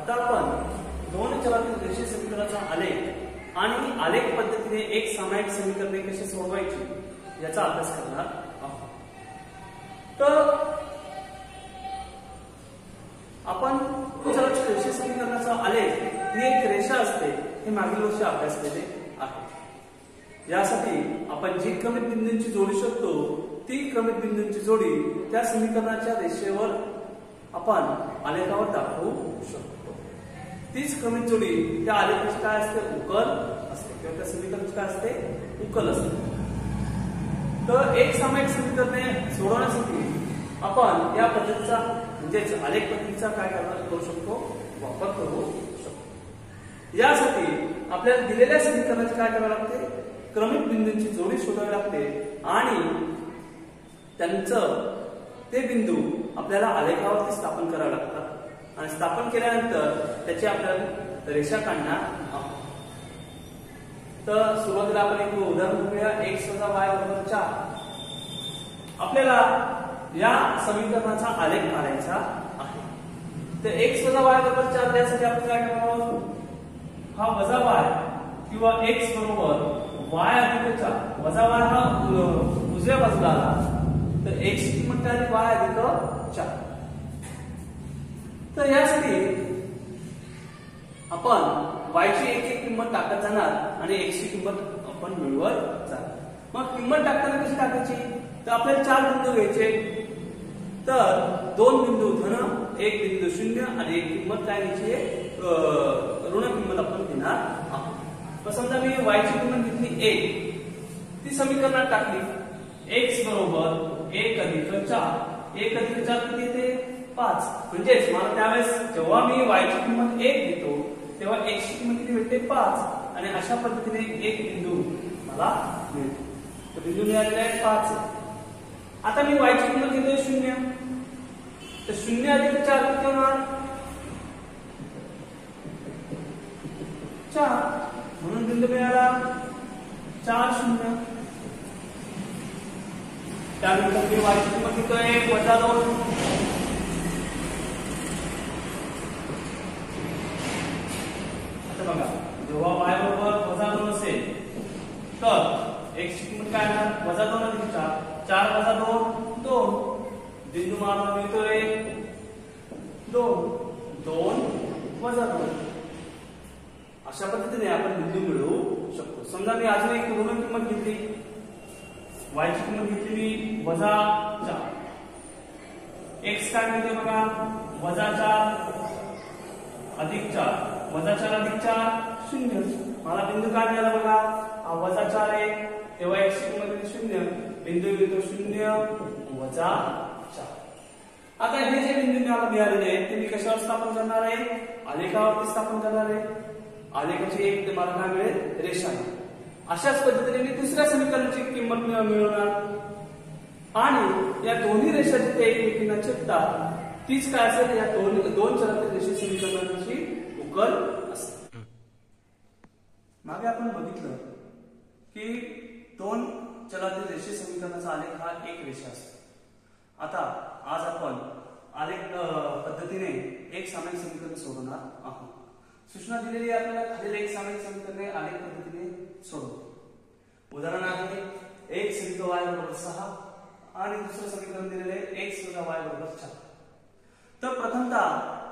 आता आपण दोन चलातील रेषीय समीकरणाचा आलेख आणि आलेख पद्धतीने एक सामायिक समीकरणे कशी सोडवायची याचा अभ्यास करणार आहोत. तर आपण चलाच्या रेषीय समीकरणाचा आलेख ही एक रेषा असते हे मागील वर्षी अभ्यास केले आहे. यासाठी आपण जी क्रमित बिंदूंची जोडी शकतो ती कमी बिंदूंची जोडी त्या समीकरणाच्या रेषेवर आपण आलेखावर दाखवू शकतो. तीच कमी जोडी त्या आलेखाची काय असते? उकल असते. किंवा त्या समीकरणाची काय असते? उकल असते. तर एक सामायिक समीकरणे सोडवण्यासाठी आपण या पद्धतीचा म्हणजेच आलेख पद्धतीचा काय करणार करू शकतो? वापर करू शकतो. यासाठी आपल्याला दिलेल्या समीकरणाची काय करावे लागते? क्रमिक बिंदूंची जोडी शोधावी लागते आणि त्यांचं ते बिंदू आपल्याला आलेखावरती स्थापन करावे लागतात. आणि स्थापन केल्यानंतर त्याची आपल्याला रेषा काढणार आहोत. तर सुरुवातीला आपण एक उदाहरण घेऊया एक वजा वाय बरोबर चार. आपल्याला या समीकरणाचा आलेख काढायचा आहे. तर एक वजा वाय बरोबर चार त्यासाठी आपण काय करावं हा वजा वाय किंवा एक्स बरोबर वाय अधिक चार. वजा वाय हा उजव्या बाजूला आला. तर एक्स किंमत काय वाय अधिक चार. तर यासाठी आपण वायची एक एक किंमत टाकत जाणार आणि एक्सची किंमत आपण मिळवत जाणार. मग किंमत टाकताना कशी टाकायची? तर आपल्याला चार बिंदू घ्यायचे. तर दोन बिंदू धन एक बिंदू शून्य आणि एक किंमत. काय घ्यायची? ऋण किंमत आपण घेणार आहोत. तर समजा मी वायची किंमत घेतली एक. ती समीकरणात टाकली. एक्स बरोबर एक अधिक चार. एक अधिक चार किती येते? पाच. म्हणजेच मला त्यावेळेस जेव्हा मी वायची किंमत एक घेतो तेव्हा एक ची किंमत किती भेटते? पाच. आणि अशा पद्धतीने एक बिंदू मला मिळतो. तर बिंदू मिळालेला आहे पाच. आता मी वायची किंमत घेतोय शून्य. तर शून्य अधिक चार किती होणार? चार. म्हणून बिंदू मिळाला चार शून्य. त्यानंतर मी वायची किंमत घेतोय वजा दोन आता बघा जेव्हा y बरोबर वजा दोन असेल तर x किंमत काय वजा दोन अधिक चार चार वजा दोन दोन बिंदू माला मिळतो एक दोन दोन वजा दोन अशा पद्धतीने आपण बिंदू मिळवू शकतो. समजा मी अजून एक ऋण किंमत घेतली. वायची किंमत घेतली मी वजा चार. एक्स काय मिळते बघा? वजा चार अधिक चार. वजा चार अधिक चार शून्य. मला बिंदू काय मिळाला बघा? वजा चार आहे तेव्हा एक मध्ये शून्य बिंदू मिळतो शून्य वजा चार. आता हे जे बिंदू मला मिळालेले आहेत ते मी कशावर स्थापन करणार आहे? आलेखावरती स्थापन करणार आहे. आलेखाची एक ते मला काय मिळेल रेषा. अशाच पद्धतीने मी दुसऱ्या समीकरणाची किंमत मिळवणार. आणि या दोन्ही रेषा जिथे एकमेकींना छेदतात तीच काय असेल या दोन दोन चरातील रेषे समीकरणाची उकल असेल. मागे आपण बघितलं की दोन चलातील रेषे समीकरणाचा आलेख हा एक रेषा असतो. आता आज आपण आलेख पद्धतीने एक सामायिक समीकरण सोडवणार आहोत. सूचना दिलेली आपल्याला खालील एक सामायिक समीकरणे आलेख पद्धतीने सोडवतो उदाहरणार्थ एक सिद्ध वाय बरोबर सहा आणि दुसरं समीकरण दिलेले एक सुद्धा वाय बरोबर चार. तर प्रथमतः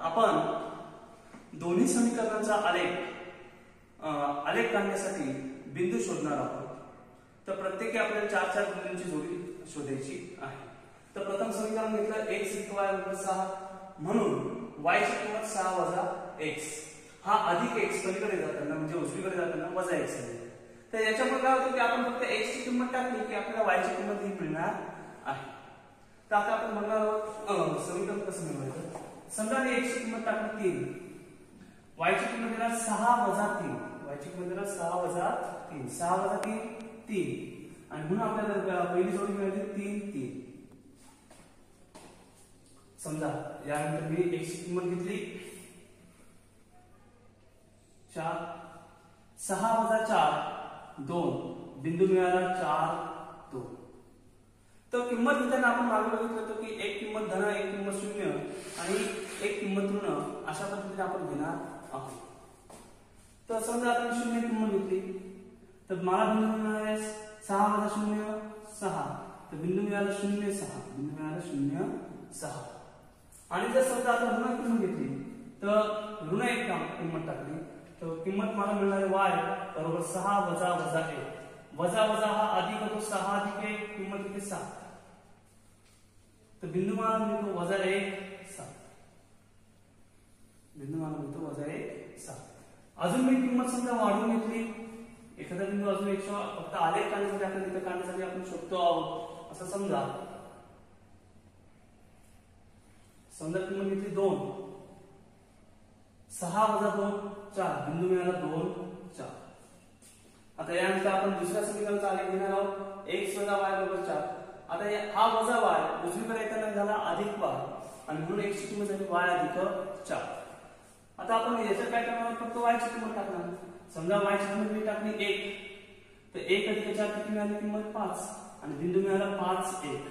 आपण दोन्ही समीकरणांचा आलेख आलेख काढण्यासाठी बिंदू शोधणार आहोत. तर प्रत्येकी आपल्याला चार चार बिंदूंची जोडी शोधायची आहे. तर प्रथम समीकरण घेतलं एक इक्वल सहा. म्हणून वायची किंमत सहा वजा एक्स हा अधिक एक्स पलीकडे जाताना म्हणजे उजवीकडे जाताना वजा एक्स आहे. तर याच्यामुळे काय होतं की आपण फक्त एक्स ची किंमत टाकली की आपल्याला वायची किंमत ही मिळणार आहे. तर आता आपण म्हणणार आहोत समीकरण कसं मिळवायचं? समजा मी एक्स ची किंमत टाकली तीन. वायची किंमत येणार सहा वजा तीन. Y ची सहा वजा तीन. सहा वजा तीन तीन. आणि म्हणून आपल्याला पहिली जोडी मिळाली तीन तीन. समजा यानंतर मी एक किंमत घेतली. चार. सहा वजा चार दोन. बिंदू मिळाला चार दोन. तर किंमत घेताना आपण मागे बघितलं होतं की एक किंमत धन एक किंमत शून्य आणि एक किंमत ऋण अशा पद्धतीने आपण घेणार आहोत. तर समजा आपण शून्य किंमत घेतली. तर मला बिंदू मिळणार आहे सहा वजा शून्य सहा. तर बिंदू मिळाला शून्य सहा. बिंदू मिळाला शून्य सहा. आणि जर समजा आता ऋण किंमत घेतली तर ऋण एक काम किंमत टाकली. तर किंमत मला मिळणार आहे वाय बरोबर सहा वजा वजा एक. वजा वजा हा अधिक होतो सहा अधिक एक किंमत येते सहा तर बिंदू मला मिळतो वजा एक सात. बिंदू मला मिळतो वजा एक सात. अजून मी किंमत समजा वाढवून घेतली एखादा बिंदू अजून एकशे फक्त आलेख काढण्यासाठी आपण तिथे काढण्यासाठी आपण शोधतो आहोत असं समजा. समजा किंमत घेतली दोन. सहा वजा दोन चार. बिंदू मिळाला दोन चार. आता यानंतर आपण दुसऱ्या समीकरणाचा आलेख घेणार आहोत. एक वजा वाय बरोबर चार. आता हा वजा वाय दुसरीकडे येताना झाला अधिक वाय. आणि म्हणून एकशे किंमत झाली वाय अधिक चार. आता आपण याचा काय करणार? फक्त वाय ची किंमत टाकणार. समजा वाय ची किंमत मी टाकली एक. तर एक अधिक चार किती मिळाली किंमत? पाच. आणि बिंदू मिळाला पाच एक.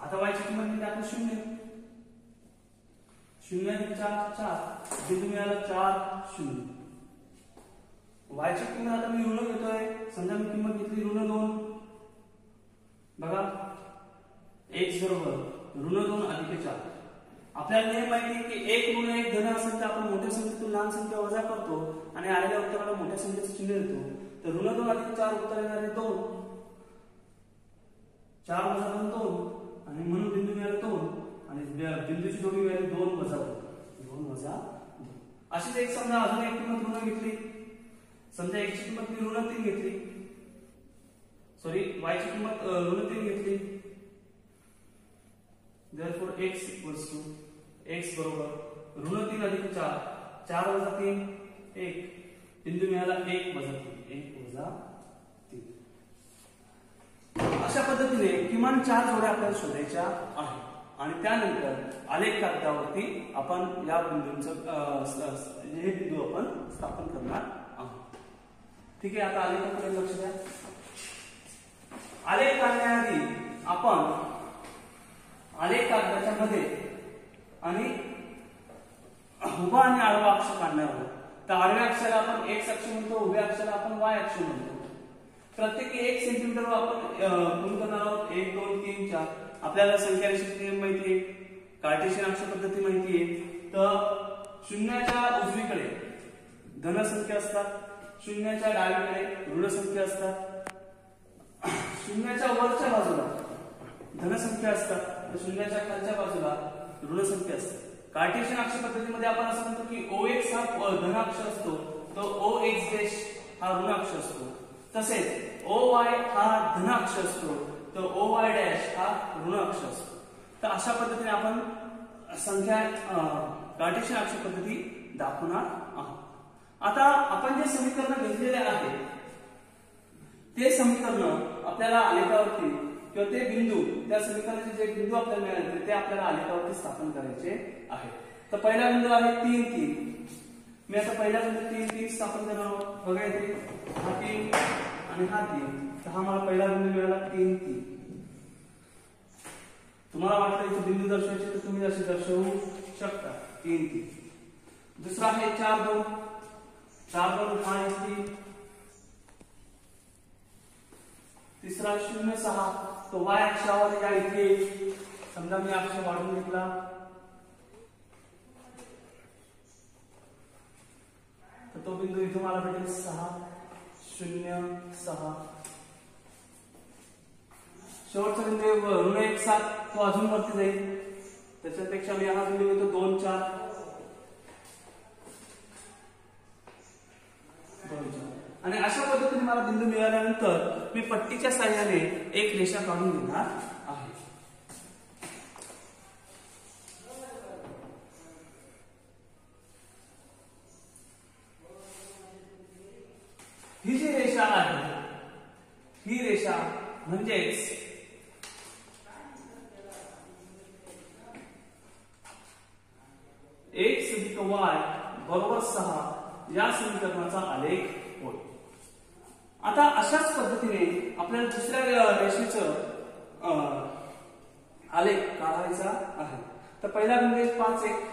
आता वाय ची किंमत मी टाकली शून्य. शून्य अधिक चार चार. बिंदू मिळाला चार शून्य. वाय ची किंमत आता मी ऋण घेतोय. समजा मी किंमत घेतली ऋण दोन. बघा. एक्स बरोबर ऋण दोन अधिक चार. आपल्याला नेहमी माहिती की एक ऋण एक धन असेल तर आपण मोठ्या संख्येतून लहान संख्या वजा करतो आणि आलेल्या उत्तराला मोठ्या संख्येचं चिन्ह देतो तर ऋण दोन अधिक चार उत्तर येणारे दोन. चार वजा दोन दोन. आणि म्हणून बिंदू मिळाले दोन. आणि बिंदूची जोडी मिळाली दोन वजा दोन. दोन वजा दोन. अशीच एक समजा अजून एक किंमत ऋण घेतली. समजा एकची किंमत मी ऋण तीन घेतली. सॉरी वायची किंमत ऋण तीन घेतली. Therefore x equals to x बरोबर. ऋण तीन अधिक चार. चार वजा तीन एक. बिंदू मिळाला एक वजा तीन. एक वजा तीन. अशा पद्धतीने किमान चार जोड्या आपल्याला शोधायच्या आहेत. आणि त्यानंतर आलेख कागदावरती आपण या बिंदूंचं हे बिंदू आपण स्थापन करणार आहोत. ठीक आहे आता आलेखाकडे लक्ष द्या. आलेख काढण्याआधी आपण आलेख कागदाच्या मध्ये आणि उभा आणि आडवा अक्ष काढणार आहोत. तर आडव्या अक्षराला आपण एक्स अक्ष म्हणतो उभ्या अक्षाला आपण वाय अक्ष म्हणतो. प्रत्येकी एक सेंटीमीटर आपण अं, गुण करणार आहोत. एक दोन तीन चार. आपल्याला संख्या नियम माहिती आहे. कार्टेशियन अक्ष पद्धती माहिती आहे. तर शून्याच्या उजवीकडे धनसंख्या असतात. शून्याच्या डावीकडे ऋण संख्या असतात. शून्याच्या वरच्या बाजूला धनसंख्या असतात. तर शून्याच्या खालच्या बाजूला ऋण संख्या असते. कार्टेशियन अक्ष पद्धतीमध्ये आपण असं म्हणतो की ओ एक्स हा धन धनाक्ष असतो. तर ओ एक्स डॅश हा ऋण अक्ष असतो. तसेच ओ वाय हा धनाक्ष असतो. तर ओ वाय डॅश हा ऋण अक्ष असतो. तर अशा पद्धतीने आपण संख्या कार्टेशियन अक्ष पद्धती दाखवणार आहोत. आता आपण जे समीकरण घेतलेले आहे ते समीकरण आपल्याला आलेखावरती किंवा ते बिंदू त्या समीकरणाचे जे बिंदू आपल्याला मिळाले ते आपल्याला आलेखावरती स्थापन करायचे आहे. तर पहिला बिंदू आहे तीन तीन. मी आता पहिला बिंदू तीन तीन स्थापन करणार आहोत. बघा इथे. हा तीन आणि हा तीन. तर हा मला पहिला बिंदू मिळाला तीन तीन. तुम्हाला वाटतं इथे बिंदू दर्शवायचे तर तुम्ही असे दर्शवू शकता. तीन तीन. दुसरा आहे चार दोन. चार दोन हा आहे तीन. तिसरा शून्य सहा. तो वाय अक्षावर या इथे समजा मी अक्ष वाढवून घेतला. तर तो बिंदू इथे मला भेटेल सहा शून्य सहा. शेवटचा बिंदू ऋण एक सात तो अजून वरती जाईल. त्याच्यापेक्षा मी हा बिंदू घेतो दोन चार. दोन चार. आणि अशा पद्धतीने मला बिंदू मिळाल्यानंतर मी पट्टीच्या साह्याने एक रेषा काढून घेणार आहे. ही जी रेषा आहे ही रेषा म्हणजेच एक्स अधिक वाय बरोबर सहा या समीकरणाचा आलेख होय. आता अशाच पद्धतीने आपल्याला दुसऱ्या रेषेचं आलेख काढायचा आहे. तर पहिला बिंदू आहे पाच एक.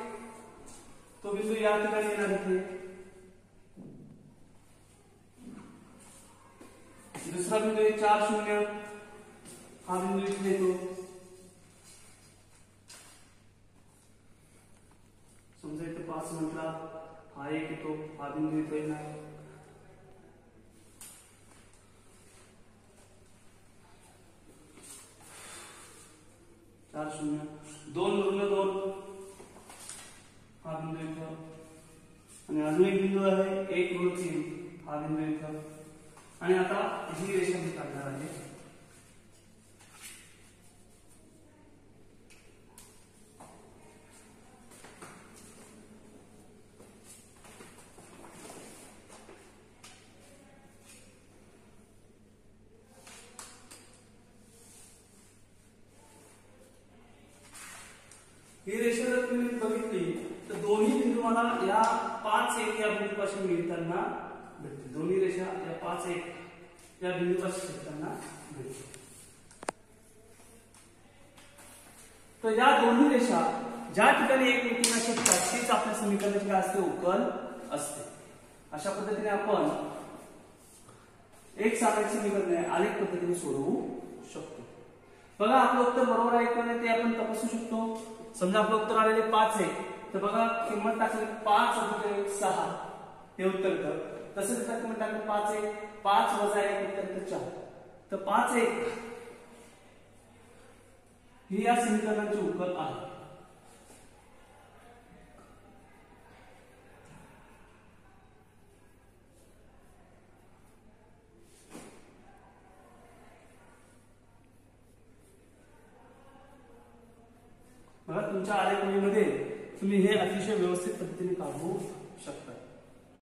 तो बिंदू या ठिकाणी येणार इथे. दुसरा बिंदू आहे चार शून्य. हा बिंदू इथे येतो. समजा इथे पाच म्हटला हा एक येतो हा बिंदू इथे येणार चार शून्य दोन ऋण दोन. हा बिंदू एक आणि अजून एक बिंदू आहे एक ऋण तीन हा बिंदू एक आणि आता ही रेषा मी काढणार आहे. ही रेषा जर तुम्ही बघितली तर दोन्ही बिंदू मला या पाच एक या बिंदूपासून मिळताना भेटते. दोन्ही रेषा या पाच एक या बिंदूपासून मिळताना भेटतील तर या दोन्ही रेषा ज्या ठिकाणी एकमेकींना छेदतात तीच आपल्या समीकरणाची काय असते? उकल असते. अशा पद्धतीने आपण एक साधायची समीकरणे अनेक पद्धतीने सोडवू शकतो. बघा आपलं उत्तर बरोबर आहे का नाही ते आपण तपासू शकतो. समजा आपलं उत्तर आलेले पाच आहे. तर बघा किंमत टाकली पाच अधिक एक सहा. हे उत्तर येतं तसंच इथं किंमत टाकली पाच आहे. पाच वजा एक उत्तर चार. तर पाच एक. ही या समीकरणाची उकल आहे. तुम्ही हे अतिशय व्यवस्थित पद्धतीने काढू